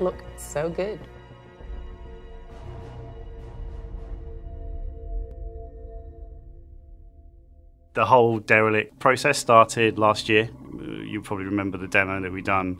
look so good. The whole derelict process started last year. You probably remember the demo that we done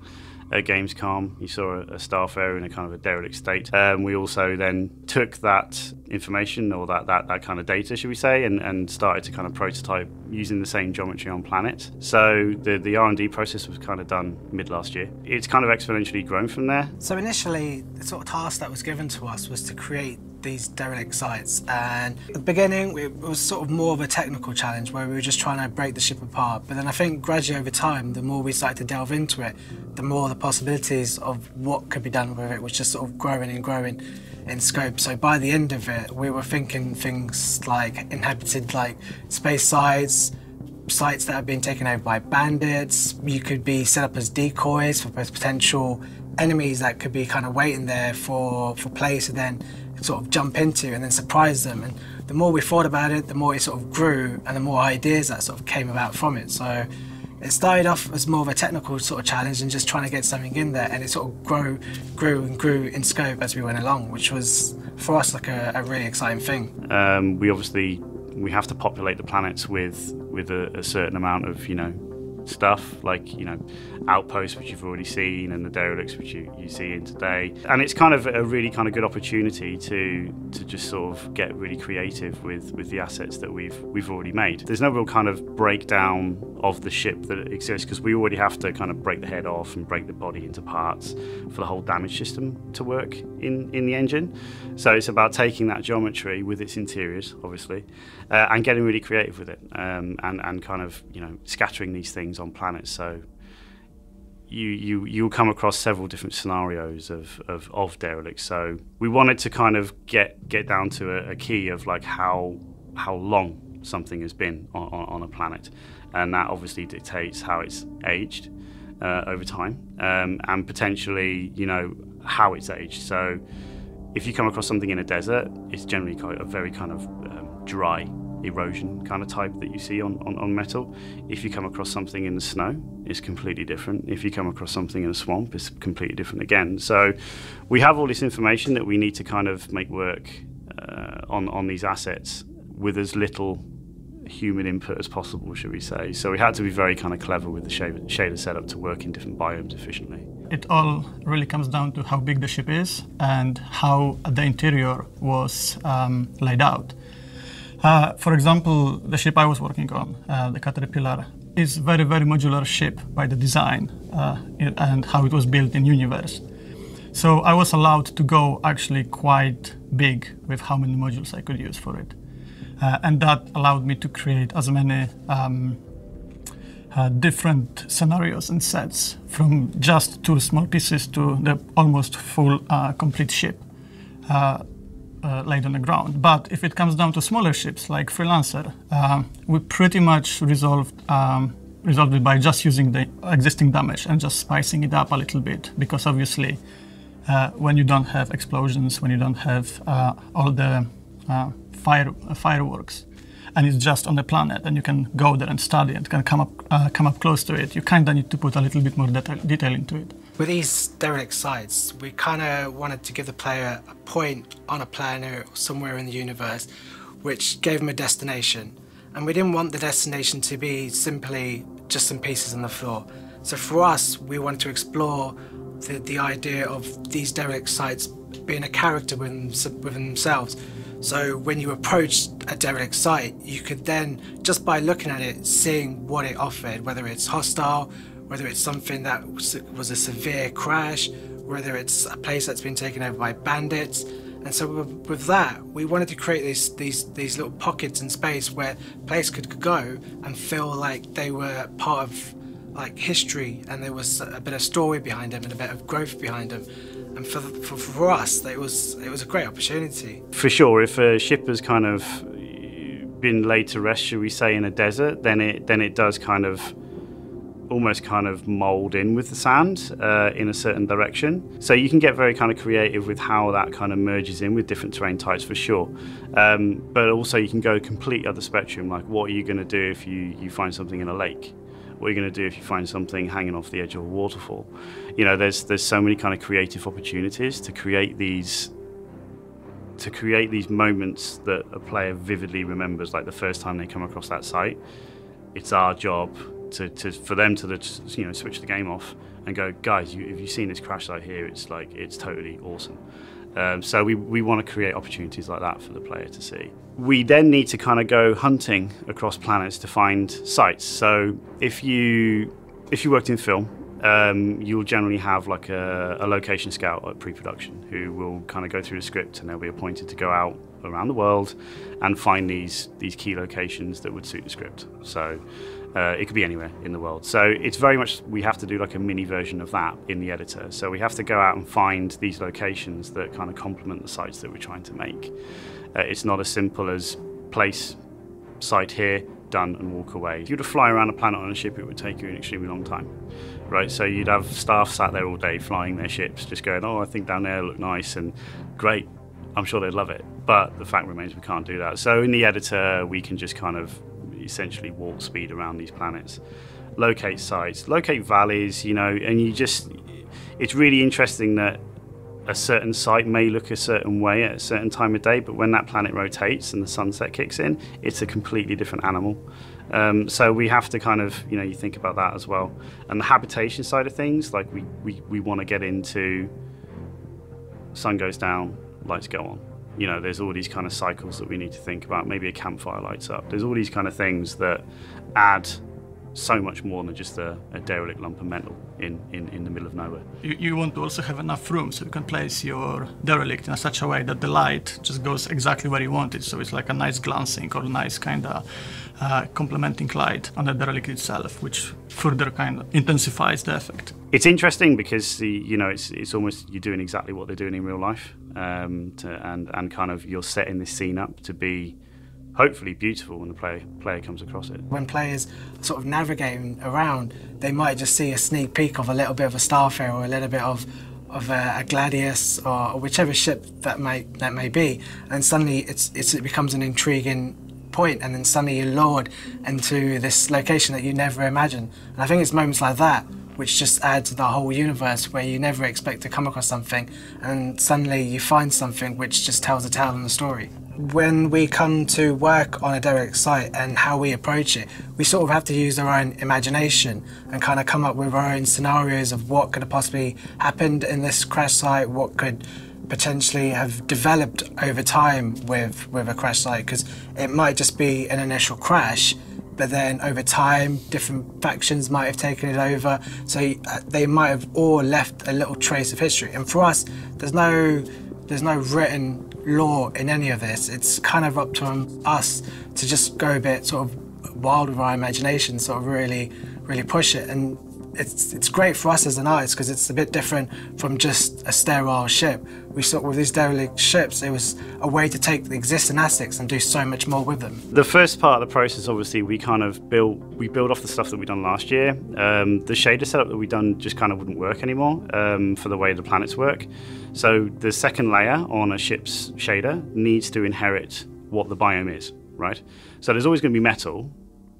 at Gamescom. You saw a, a staff area in a kind of a derelict state. Um, we also then took that information or that, that, that kind of data, should we say, and, and started to kind of prototype using the same geometry on Planet. So the, the R&D process was kind of done mid last year. It's kind of exponentially grown from there. So initially, the sort of task that was given to us was to create these derelict sites. And at the beginning, it was sort of more of a technical challenge where we were just trying to break the ship apart. But then I think gradually over time, the more we started to delve into it, the more the possibilities of what could be done with it was just sort of growing and growing in scope. So by the end of it, we were thinking things like inhabited like space sites, sites that have been taken over by bandits. You could be set up as decoys for potential enemies that could be kind of waiting there for, for players to then sort of jump into and then surprise them. And the more we thought about it, the more it sort of grew and the more ideas that sort of came about from it. So it started off as more of a technical sort of challenge and just trying to get something in there and it sort of grew, grew and grew in scope as we went along, which was for us like a, a really exciting thing. Um, we obviously we have to populate the planets with with a, a certain amount of you know stuff like you know outposts which you've already seen and the derelicts which you, you see in today. And it's kind of a really kind of good opportunity to to just sort of get really creative with with the assets that we've we've already made. There's no real kind of breakdown of the ship that exists because we already have to kind of break the head off and break the body into parts for the whole damage system to work in in the engine. So it's about taking that geometry with its interiors obviously uh, and getting really creative with it um, and and kind of you know scattering these things on planets. So you you you'll come across several different scenarios of, of, of derelicts. So we wanted to kind of get get down to a, a key of like how how long something has been on, on, on, a planet, and that obviously dictates how it's aged uh, over time, um, and potentially you know how it's aged. So if you come across something in a desert, it's generally quite a very kind of um, dry erosion kind of type that you see on, on, on, metal. If you come across something in the snow, it's completely different. If you come across something in a swamp, it's completely different again. So we have all this information that we need to kind of make work uh, on, on these assets with as little human input as possible, should we say. So we had to be very kind of clever with the shader setup to work in different biomes efficiently. It all really comes down to how big the ship is and how the interior was um, laid out. Uh, for example, the ship I was working on, uh, the Caterpillar, is very, very modular ship by the design uh, and how it was built in Universe. So I was allowed to go actually quite big with how many modules I could use for it. Uh, and that allowed me to create as many um, uh, different scenarios and sets from just two small pieces to the almost full uh, complete ship uh, laid on the ground. But if it comes down to smaller ships like Freelancer, uh, we pretty much resolved um, resolved it by just using the existing damage and just spicing it up a little bit because obviously uh, when you don't have explosions, when you don't have uh, all the uh, fire uh, fireworks, and it's just on the planet and you can go there and study and can come up come up close to it, you kind of need to put a little bit more detail, detail into it. With these derelict sites, we kind of wanted to give the player a point on a planet or somewhere in the universe which gave them a destination. And we didn't want the destination to be simply just some pieces on the floor. So for us, we wanted to explore the, the idea of these derelict sites being a character within, within themselves. So when you approach a derelict site, you could then, just by looking at it, seeing what it offered, whether it's hostile, whether it's something that was a severe crash, whether it's a place that's been taken over by bandits. And so with that, we wanted to create these these these little pockets in space where players could go and feel like they were part of like history and there was a bit of story behind them and a bit of growth behind them. And for, for, for us, it was it was a great opportunity. For sure, if a ship has kind of been laid to rest, should we say, in a desert, then it then it does kind of almost kind of mold in with the sand uh, in a certain direction. So you can get very kind of creative with how that kind of merges in with different terrain types for sure. Um, but also you can go complete other spectrum, like what are you going to do if you, you find something in a lake? What are you going to do if you find something hanging off the edge of a waterfall? You know, there's there's so many kind of creative opportunities to create these to create these moments that a player vividly remembers, like the first time they come across that site. It's our job to, to for them to you know switch the game off and go, guys, if you, have seen this crash site here? It's like it's totally awesome. Um, so we, we want to create opportunities like that for the player to see. We then need to kind of go hunting across planets to find sites. So if you if you worked in film, um, you'll generally have like a, a location scout at pre-production who will kind of go through the script and they'll be appointed to go out around the world and find these these key locations that would suit the script. So uh, it could be anywhere in the world. So it's very much we have to do like a mini version of that in the editor. So we have to go out and find these locations that kind of complement the sites that we're trying to make. Uh, it's not as simple as place site here, done, and walk away. If you were to fly around a planet on a ship, it would take you an extremely long time. Right, so you'd have staff sat there all day flying their ships, just going, "Oh, I think down there look nice and great." I'm sure they'd love it, but the fact remains we can't do that. So in the editor, we can just kind of essentially warp speed around these planets, locate sites, locate valleys, you know, and you just, it's really interesting that a certain site may look a certain way at a certain time of day, but when that planet rotates and the sunset kicks in, it's a completely different animal. Um, so we have to kind of, you know, you think about that as well. And the habitation side of things, like we, we, we want to get into sun goes down, lights go on you know, there's all these kind of cycles that we need to think about. Maybe a campfire lights up. There's all these kind of things that add so much more than just a, a derelict lump of metal in, in, in the middle of nowhere. You, you want to also have enough room so you can place your derelict in such a way that the light just goes exactly where you want it. So it's like a nice glancing or nice kind of uh, complementing light on the derelict itself, which further kind of intensifies the effect. It's interesting because the, you know it's it's almost you're doing exactly what they're doing in real life, um, to, and and kind of you're setting this scene up to be hopefully beautiful when the player player comes across it. When players sort of navigating around, they might just see a sneak peek of a little bit of a Starfarer or a little bit of of a, a Gladius or, or, whichever ship that may that may be, and suddenly it's, it's it becomes an intriguing point, and then suddenly you're lured into this location that you never imagined. And I think it's moments like that which just add to the whole universe where you never expect to come across something, and suddenly you find something which just tells a tale in the story when we come to work on a derelict site and how we approach it, we sort of have to use our own imagination and kind of come up with our own scenarios of what could have possibly happened in this crash site, what could potentially have developed over time with, with a crash site, because it might just be an initial crash, but then over time, different factions might have taken it over, so uh, they might have all left a little trace of history. And for us, there's no there's no written law in any of this. It's kind of up to us to just go a bit sort of wild with our imagination, sort of really, really push it. And it's it's great for us as an artist because it's a bit different from just a sterile ship. We saw with these derelict ships, it was a way to take the existing assets and do so much more with them. The first part of the process, obviously, we kind of built we build off the stuff that we done last year. Um, the shader setup that we done just kind of wouldn't work anymore um, for the way the planets work. So the second layer on a ship's shader needs to inherit what the biome is, right? So there's always going to be metal,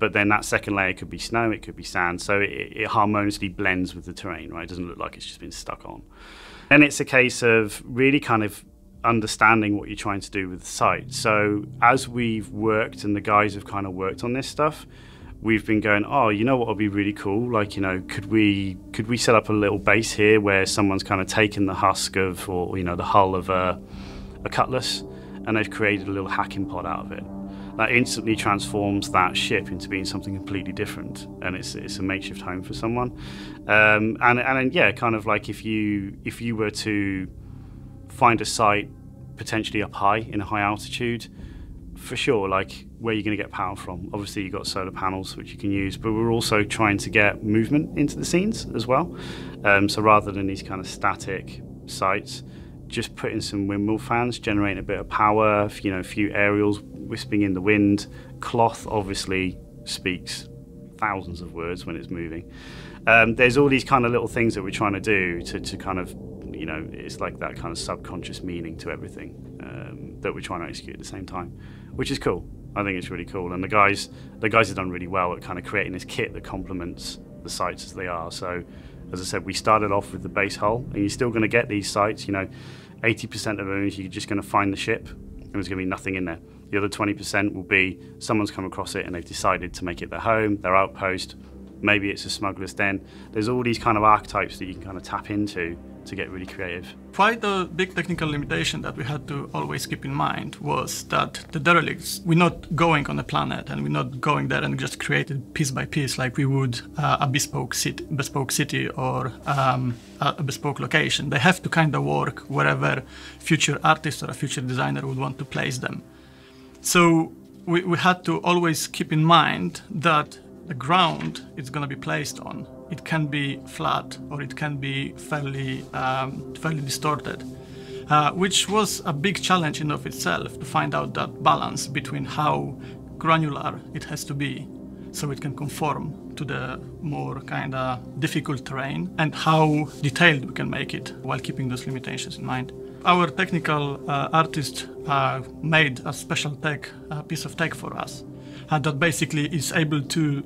but then that second layer could be snow, it could be sand, so it, it, harmoniously blends with the terrain, right? It doesn't look like it's just been stuck on. Then it's a case of really kind of understanding what you're trying to do with the site. So as we've worked and the guys have kind of worked on this stuff, we've been going, oh, you know what would be really cool? Like, you know, could we could we set up a little base here where someone's kind of taken the husk of, or you know, the hull of a, a cutlass, and they've created a little hacking pod out of it. That instantly transforms that ship into being something completely different, and it's it's a makeshift home for someone. Um, and and yeah, kind of like if you if you were to find a site potentially up high in a high altitude for sure, like where you're going to get power from. Obviously, you've got solar panels which you can use, but we're also trying to get movement into the scenes as well. Um, so rather than these kind of static sites, just putting some windmill fans, generating a bit of power, you know, a few aerials wisping in the wind. Cloth obviously speaks thousands of words when it's moving. Um, there's all these kind of little things that we're trying to do to, to kind of, you know, it's like that kind of subconscious meaning to everything um, that we're trying to execute at the same time which is cool. I think it's really cool, and the guys the guys have done really well at kind of creating this kit that complements the sites as they are. So, as I said, we started off with the base hull, and you're still going to get these sites. You know, 80% of them is you're just going to find the ship, and there's going to be nothing in there. The other 20% will be someone's come across it and they've decided to make it their home, their outpost. Maybe it's a smuggler's den. There's all these kind of archetypes that you can kind of tap into to get really creative. Quite a big technical limitation that we had to always keep in mind was that the derelicts, we're not going on a planet and we're not going there and just create it piece by piece like we would uh, a bespoke city, bespoke city or um, a bespoke location. They have to kind of work wherever future artist or a future designer would want to place them. So we, we had to always keep in mind that the ground it's going to be placed on it can be flat or it can be fairly, um, fairly distorted. Uh, which was a big challenge in of itself to find out that balance between how granular it has to be so it can conform to the more kind of difficult terrain and how detailed we can make it while keeping those limitations in mind. Our technical uh, artist uh, made a special tech, a piece of tech for us uh, that basically is able to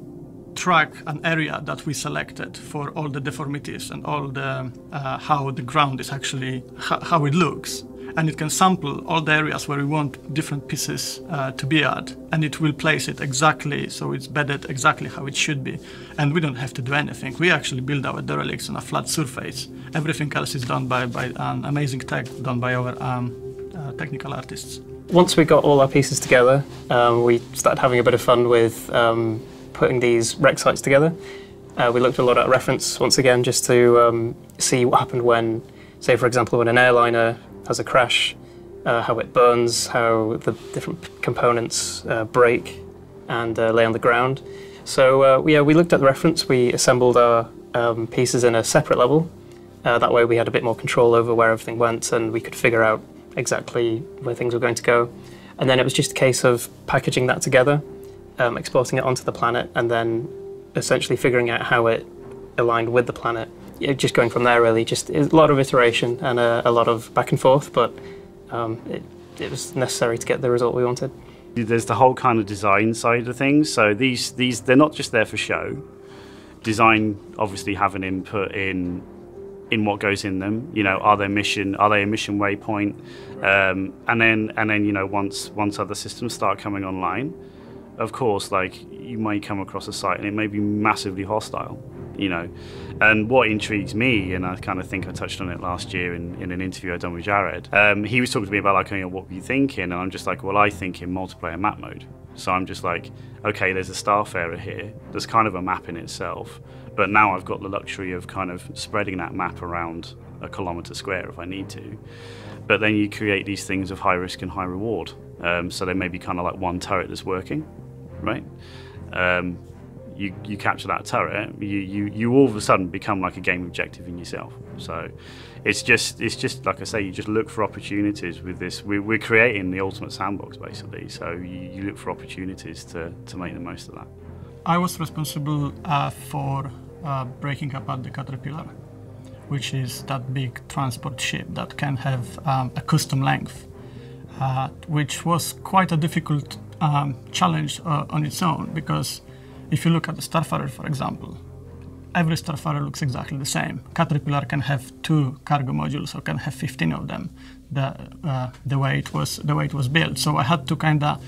track an area that we selected for all the deformities and all the uh, how the ground is actually how it looks. And it can sample all the areas where we want different pieces uh, to be at. And it will place it exactly so it's bedded exactly how it should be. And we don't have to do anything. We actually build our derelicts on a flat surface. Everything else is done by, by an amazing tech done by our um, uh, technical artists. Once we got all our pieces together um, we started having a bit of fun with um, putting these wreck sites together. Uh, we looked a lot at reference once again just to um, see what happened when, say for example, when an airliner has a crash, uh, how it burns, how the different components uh, break and uh, lay on the ground. So uh, yeah, we looked at the reference, we assembled our um, pieces in a separate level. Uh, that way we had a bit more control over where everything went and we could figure out exactly where things were going to go. And then it was just a case of packaging that together um, exporting it onto the planet, and then essentially figuring out how it aligned with the planet. Yeah, just going from there, really. Just a lot of iteration and a, a lot of back and forth, but um, it, it was necessary to get the result we wanted. There's the whole kind of design side of things. So these these they're not just there for show. Design obviously have an input in in what goes in them. You know, are they mission? Are they a mission waypoint? Um, and then and then you know once once other systems start coming online, of course, like you may come across a site and it may be massively hostile, you know. And what intrigues me, and I kind of think I touched on it last year in, in an interview I'd done with Jared, um, he was talking to me about like, you know, what were you thinking? And I'm just like, well, I think in multiplayer map mode. So I'm just like, okay, there's a Starfarer here. There's kind of a map in itself, but now I've got the luxury of kind of spreading that map around a kilometre square if I need to. But then you create these things of high risk and high reward. Um, so there may be kind of like one turret that's working, right? Um, you, you capture that turret, you, you, you all of a sudden become like a game objective in yourself. So it's just it's just like I say, you just look for opportunities with this. We, we're creating the ultimate sandbox basically. So you, you look for opportunities to, to make the most of that. I was responsible uh, for uh, breaking apart the Caterpillar, which is that big transport ship that can have um, a custom length, uh, which was quite a difficult um, challenge uh, on its own because if you look at the Starfarer, for example, every Starfarer looks exactly the same. Caterpillar can have two cargo modules or can have 15 of them, the, uh, the, way, it was, the way it was built. So I had to kind of,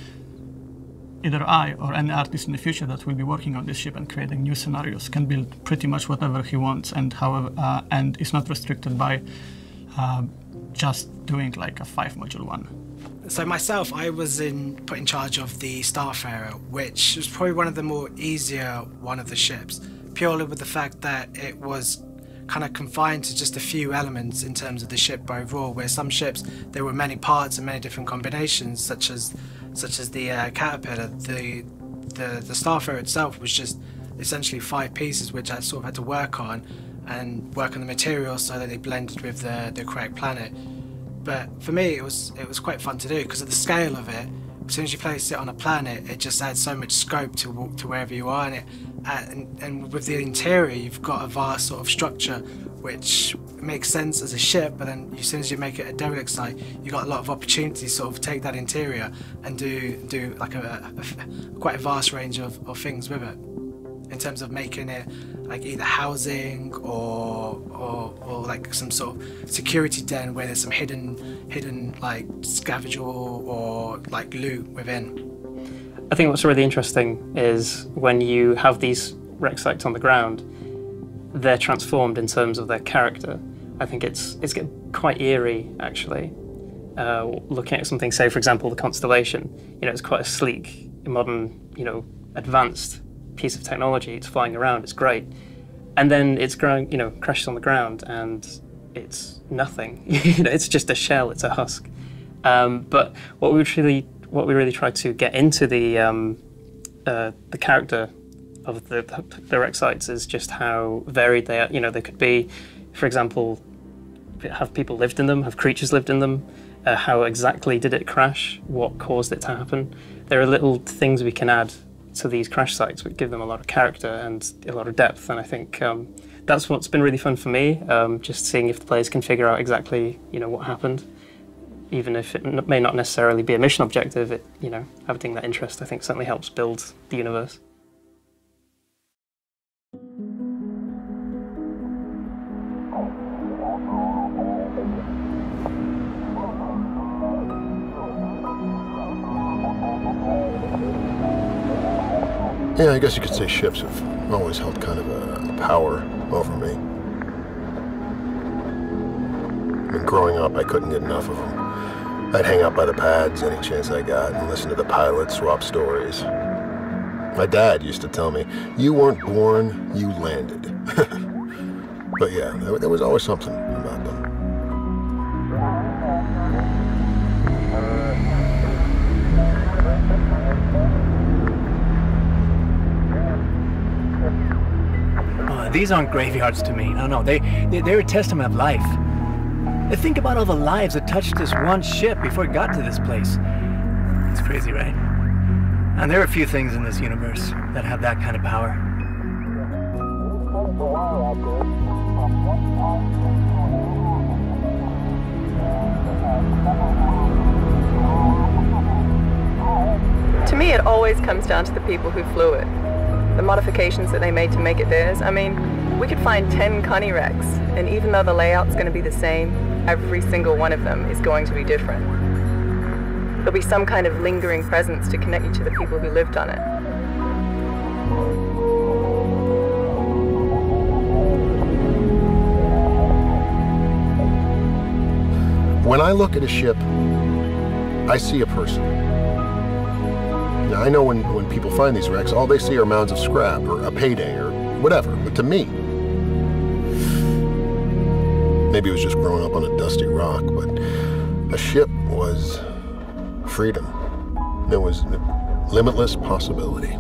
either I or any artist in the future that will be working on this ship and creating new scenarios can build pretty much whatever he wants and however, uh, and is not restricted by uh, just doing like a five module one. So myself, I was in put in charge of the Starfarer, which was probably one of the more easier one of the ships, purely with the fact that it was kind of confined to just a few elements in terms of the ship overall. Where some ships there were many parts and many different combinations, such as such as the uh, Caterpillar. The the the Starfarer itself was just essentially five pieces, which I sort of had to work on and work on the materials so that they blended with the the correct planet. But for me, it was it was quite fun to do because of the scale of it. as soon as you place it on a planet, it just adds so much scope to walk to wherever you are. And, it, and, and with the interior, you've got a vast sort of structure which makes sense as a ship, but then as soon as you make it a derelict site, you've got a lot of opportunity to sort of take that interior and do do like a, a, a quite a vast range of, of things with it in terms of making it like either housing or, or or like some sort of security den where there's some hidden hidden like scavenge or, or like loot within. I think what's really interesting is when you have these wreck sites on the ground, they're transformed in terms of their character. I think it's it's getting quite eerie actually. Uh, looking at something, say for example, the constellation. You know, it's quite a sleek, modern, you know, advanced piece of technology. It's flying around. It's great, and then it's growing. You know, crashes on the ground, and it's nothing. you know, it's just a shell. It's a husk. Um, but what we really, what we really tried to get into the um, uh, the character of the, the wreck sites is just how varied they are. You know, they could be, for example, have people lived in them? Have creatures lived in them? Uh, how exactly did it crash? What caused it to happen? There are little things we can add to these crash sites which give them a lot of character and a lot of depth. And I think um, that's what's been really fun for me, um, just seeing if the players can figure out exactly you know what happened. Even if it may not necessarily be a mission objective, it, you know, having that interest I think certainly helps build the universe. Yeah, I guess you could say ships have always held kind of a power over me. I mean, growing up, I couldn't get enough of them. I'd hang out by the pads any chance I got and listen to the pilots swap stories. My dad used to tell me, you weren't born, you landed. but yeah, there was always something about them. These aren't graveyards to me. No, no, they, they, they're a testament of life. Think about all the lives that touched this one ship before it got to this place. It's crazy, right? And there are a few things in this universe that have that kind of power. To me, it always comes down to the people who flew it the modifications that they made to make it theirs. I mean, we could find 10 Connie wrecks, and even though the layout's going to be the same, every single one of them is going to be different. There'll be some kind of lingering presence to connect you to the people who lived on it. When I look at a ship, I see a person. Now, I know when, when people find these wrecks, all they see are mounds of scrap or a payday or whatever, but to me, maybe it was just growing up on a dusty rock, but a ship was freedom. There was limitless possibility.